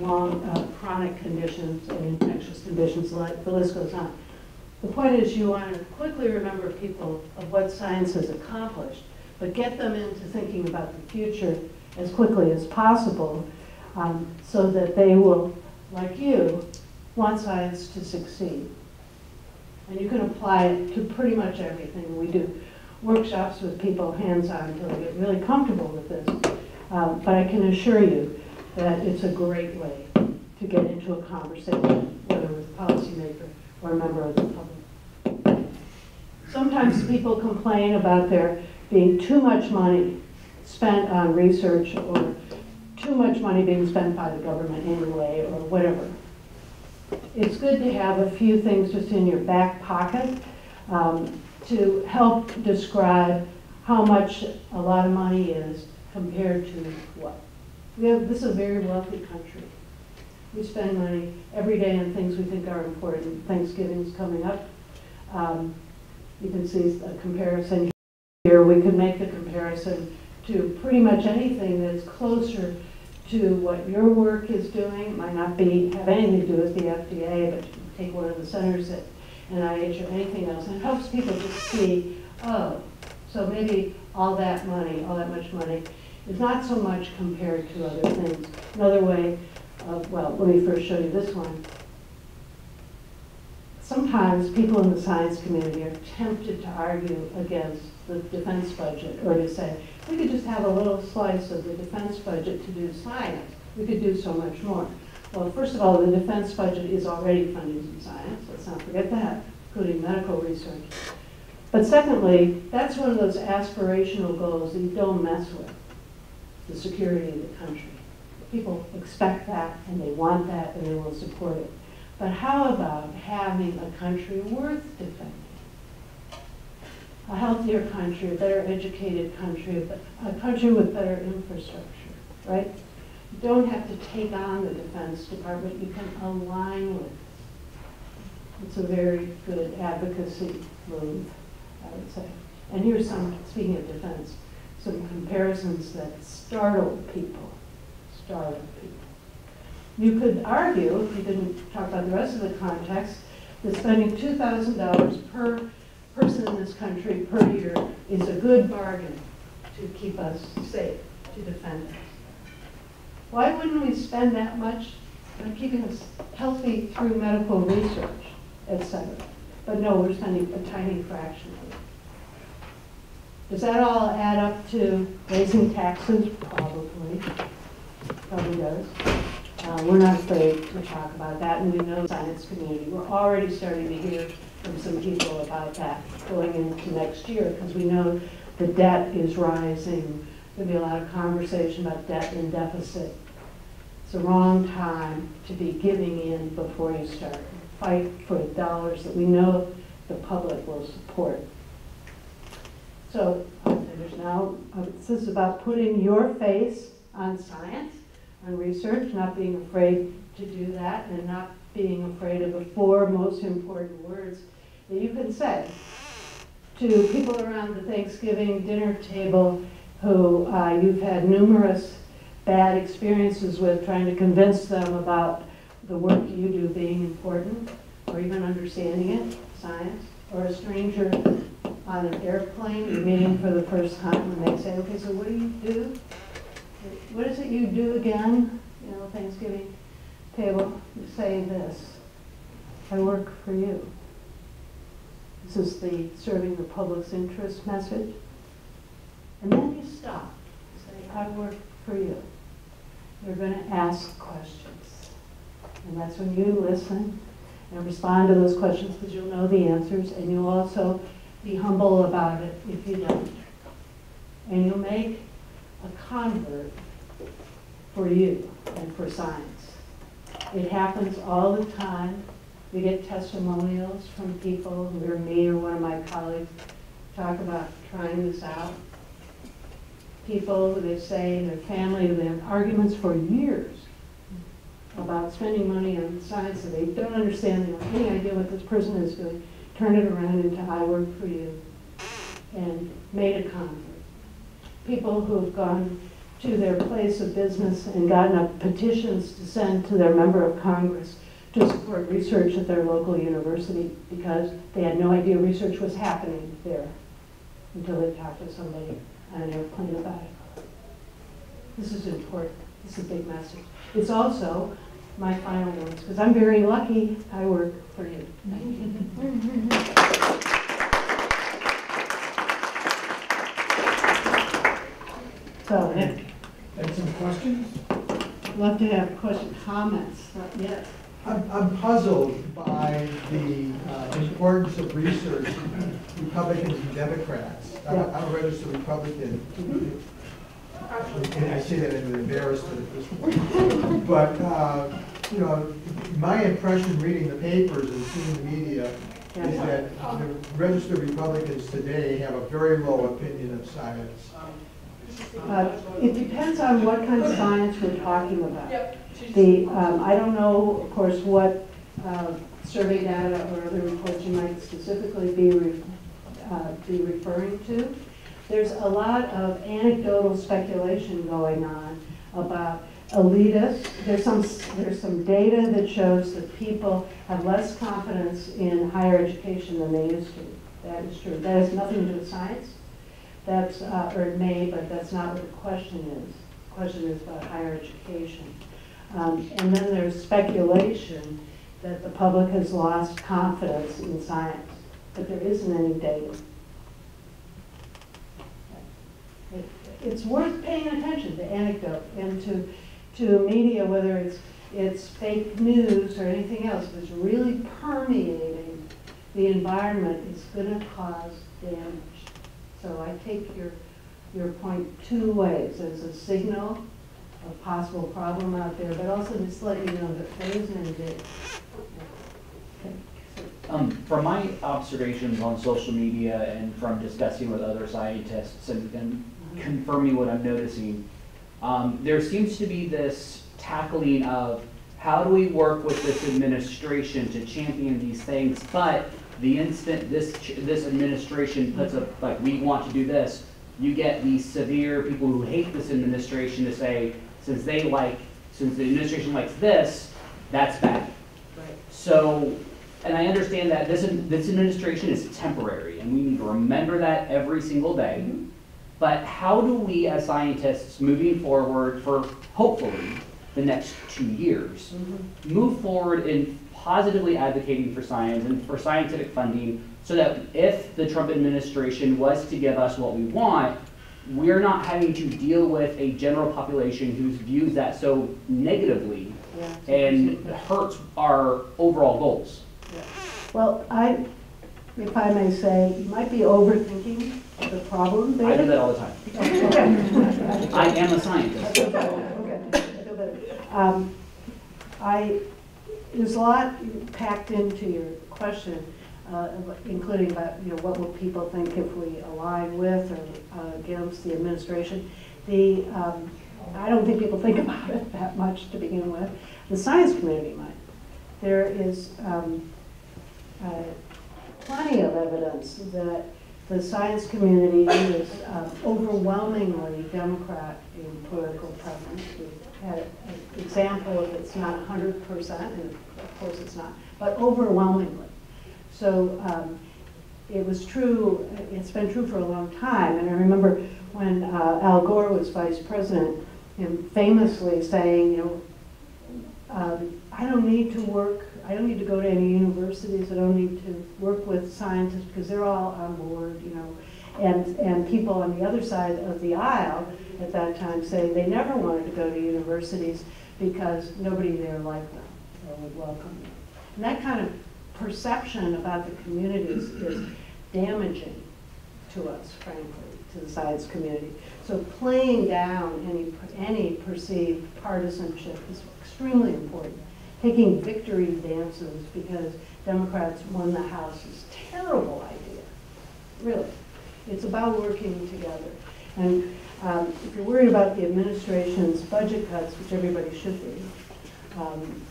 long uh, chronic conditions and infectious conditions, like the list goes on. The point is you want to quickly remember people of what science has accomplished but get them into thinking about the future as quickly as possible um, so that they will, like you, want science to succeed. And you can apply it to pretty much everything. We do workshops with people hands-on until they get really comfortable with this. Um, But I can assure you that it's a great way to get into a conversation, whether with a policymaker or a member of the public. Sometimes people complain about there being too much money spent on research or too much money being spent by the government anyway, or whatever. It's good to have a few things just in your back pocket um, to help describe how much a lot of money is compared to what. We have, this is a very wealthy country. We spend money every day on things we think are important. Thanksgiving's coming up. Um, You can see a comparison here. We could make the comparison to pretty much anything that's closer to what your work is doing. It might not be, have anything to do with the FDA, but take one of the centers at NIH or anything else. And it helps people to see, oh, so maybe all that money, all that much money, is not so much compared to other things. Another way, of well, let me first show you this one. Sometimes people in the science community are tempted to argue against the defense budget or to say, we could just have a little slice of the defense budget to do science. We could do so much more. Well, first of all, the defense budget is already funding some science. Let's not forget that, including medical research. But secondly, that's one of those aspirational goals that you don't mess with, the security of the country. People expect that, and they want that, and they will support it. But how about having a country worth defending? A healthier country, a better educated country, a country with better infrastructure, right? You don't have to take on the Defense Department, you can align with. It's a very good advocacy move, I would say. And here's some, speaking of defense, some comparisons that startled people, startled people. You could argue, if you didn't talk about the rest of the context, that spending $2,000 per person in this country per year is a good bargain to keep us safe, to defend us. Why wouldn't we spend that much on keeping us healthy through medical research, et cetera? But no, we're spending a tiny fraction of it. Does that all add up to raising taxes? Probably. Probably does. Uh, we're not afraid to talk about that, and we know the science community. We're already starting to hear from some people about that going into next year, because we know the debt is rising. There'll be a lot of conversation about debt and deficit. It's the wrong time to be giving in before you start. Fight for the dollars that we know the public will support. So there's now, uh, this is about putting your face on science, on research, not being afraid to do that, and not being afraid of the four most important words that you can say to people around the Thanksgiving dinner table who uh, you've had numerous bad experiences with trying to convince them about the work you do being important or even understanding it, science, or a stranger on an airplane you're meeting for the first time and they say, okay, so what do you do? What is it you do again? You know, Thanksgiving table, you say this, I work for you. This is the serving the public's interest message. And then you stop. You say, I work for you. You're going to ask questions. And that's when you listen and respond to those questions because you'll know the answers and you'll also be humble about it if you don't. And you'll make a convert for you and for science. It happens all the time. We get testimonials from people who hear me or one of my colleagues talk about trying this out. People, they say, their family, have arguments for years about spending money on science that they don't understand, they don't have any idea what this person is doing. Turn it around into I work for you and made a convert. People who have gone to their place of business and gotten up petitions to send to their member of Congress to support research at their local university because they had no idea research was happening there. until they talked to somebody on an airplane about it. This is important. This is a big message. It's also my final words, because I'm very lucky I work for you. So, And some questions? love to have question, comments, yes. I'm, I'm puzzled by the uh, importance of research, Republicans and Democrats. I'm a- I'm a registered Republican, and I say that I'm embarrassed at this point. But, uh, you know, my impression reading the papers and seeing the media is that the registered Republicans today have a very low opinion of science. Uh, It depends on what kind of science we're talking about. The, um, I don't know, of course, what uh, survey data or other reports you might specifically be, re- uh, be referring to. There's a lot of anecdotal speculation going on about elitists. There's some, there's some data that shows that people have less confidence in higher education than they used to. That is true. That has nothing to do with science. That's, uh, or it may, but that's not what the question is. The question is about higher education. Um, And then there's speculation that the public has lost confidence in science, but there isn't any data. It- It's worth paying attention to anecdote and to, to media, whether it's, it's fake news or anything else, that's really permeating the environment, it's gonna cause damage. So I take your, your point two ways, as a signal of possible problem out there, but also just let you know that any data. Okay, Um, from my observations on social media and from discussing with other scientists and, and confirming what I'm noticing, um, there seems to be this tackling of how do we work with this administration to champion these things, but the instant this, this administration puts up, like, we want to do this, you get these severe people who hate this administration to say, since they like, since the administration likes this, that's bad. Right. So, and I understand that this, this administration is temporary, and we need to remember that every single day. But how do we, as scientists, moving forward for hopefully the next two years, Mhm. move forward in positively advocating for science and for scientific funding, so that if the Trump administration was to give us what we want, we're not having to deal with a general population who views that so negatively Yeah. and hurts our overall goals. Well, I, if I may say, you might be overthinking the problem there. I do that all the time. I am a scientist. Okay, better. Um, I, there's a lot packed into your question, uh, including about, you know, what will people think if we align with or uh, against the administration. The, um, I don't think people think about it that much to begin with. The science community might. There is um, uh, plenty of evidence that the science community is um, overwhelmingly Democrat in political preference. We've had an example of it's not hundred percent, and of course it's not, but overwhelmingly. So um, it was true, it's been true for a long time, and I remember when uh, Al Gore was vice president, him famously saying, you know, um, I don't need to work, I don't need to go to any universities, I don't need to work with scientists because they're all on board, you know. And, and people on the other side of the aisle at that time saying they never wanted to go to universities because nobody there liked them or would welcome them. And that kind of perception about the communities is damaging to us, frankly, to the science community. So playing down any, any perceived partisanship is extremely important. Taking victory dances because Democrats won the House is a terrible idea, really. It's about working together. And um, if you're worried about the administration's budget cuts, which everybody should be, um,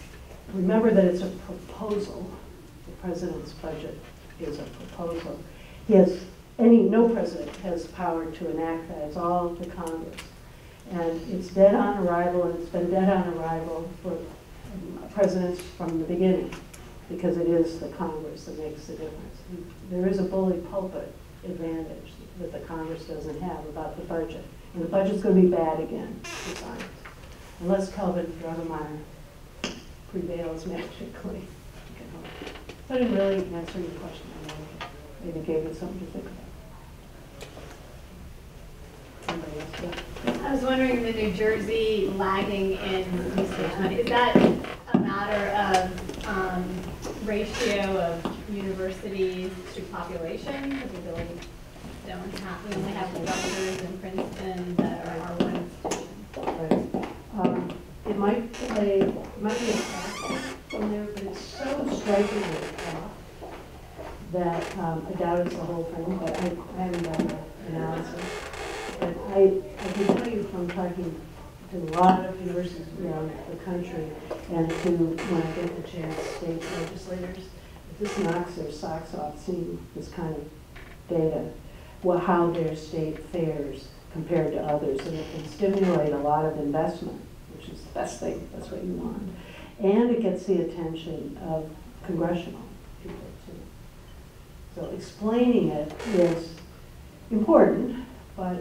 remember that it's a proposal. The president's budget is a proposal. He has, any, no president has power to enact that. It's all the Congress. And it's dead on arrival, and it's been dead on arrival for presidents from the beginning, because it is the Congress that makes the difference. There is a bully pulpit advantage that the Congress doesn't have about the budget. And the budget's gonna be bad again unless Kelvin Droegemeier prevails magically. I didn't really answer your question, I maybe gave you something to think about. Else? I was wondering, the New Jersey lagging in money, is that a matter of um, ratio of universities to population? Because we really don't have, we only have Rutgers and Princeton that are our one institution. Right. Um, It might play, it might be a factor from there, so strikingly that um, I doubt it's the whole thing, but I I haven't done the analysis. But I, I can tell you from talking to a lot of universities around the country and to, when I get the chance, state legislators, if this knocks their socks off seeing this kind of data, well, how their state fares compared to others, and it can stimulate a lot of investment, which is the best thing, that's what you want. And it gets the attention of congressional people too. So explaining it is important, but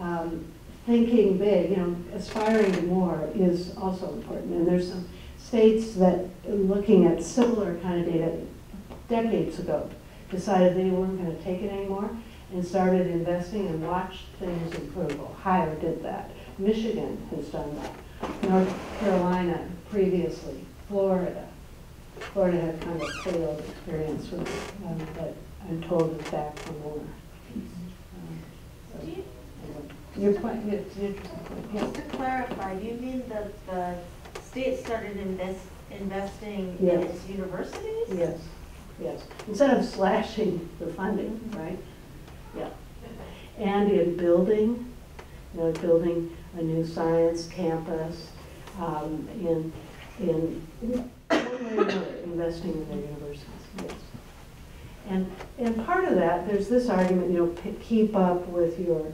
um, thinking big, you know, aspiring to more is also important. And there's some states that, looking at similar kind of data decades ago, decided they weren't going to take it anymore and started investing and watched things improve. Ohio did that. Michigan has done that. North Carolina previously, Florida. Florida had kind of a failed experience with it, um, but I'm told it's back for more. Um, so, you- anyway. Your point, an interesting point, yes. Just to clarify, do you mean that the state started invest, investing in its universities? Yes, yes. Instead of slashing the funding, right? Yeah. And in building, you know, building a new science campus, um, in, in, investing in their universities, yes. And, and part of that, there's this argument, you know, keep up with your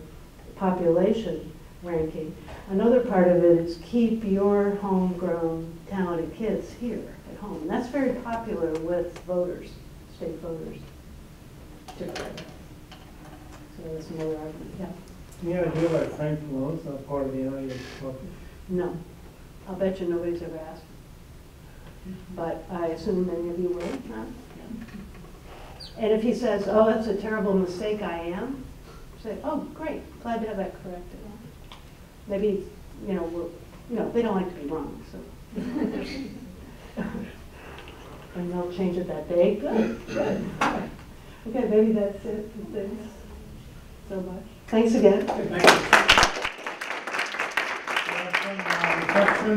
population ranking. Another part of it is keep your homegrown talented kids here at home. And that's very popular with voters, state voters. So that's another argument, yeah. Any idea why Frank Pallone's not part of the NIH caucus? No, I'll bet you nobody's ever asked. But I assume many of you will, huh? And if he says, oh, that's a terrible mistake, I am, say, oh, great, glad to have that corrected. Maybe, you know, we're, you know, they don't like to be wrong, so. And they'll change it that day, good, good. Okay, maybe that's it, thanks so much. Thanks again. Thank you.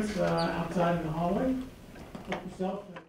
Some uh, uh, outside in the hallway. Help yourself.